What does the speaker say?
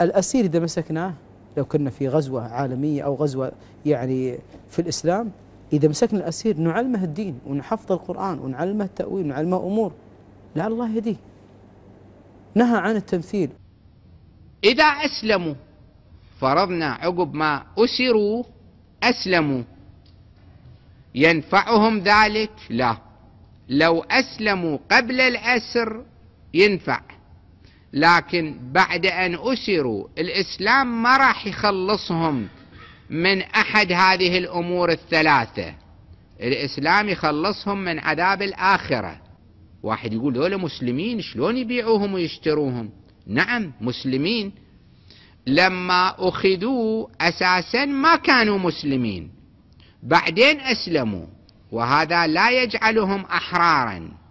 الأسير إذا مسكناه لو كنا في غزوة عالمية أو غزوة يعني في الإسلام إذا مسكنا الأسير نعلمه الدين ونحفظ القرآن ونعلمه التأويل ونعلمه أمور. لعل الله يهديه. نهى عن التمثيل. إذا أسلموا فرضنا عقب ما أسروا أسلموا. ينفعهم ذلك؟ لا. لو أسلموا قبل الأسر ينفع. لكن بعد أن أسروا الإسلام ما راح يخلصهم من أحد هذه الأمور الثلاثة. الإسلام يخلصهم من عذاب الآخرة. واحد يقول دول مسلمين شلون يبيعوهم ويشتروهم؟ نعم مسلمين. لما أخذوا أساسا ما كانوا مسلمين. بعدين أسلموا وهذا لا يجعلهم أحرارا.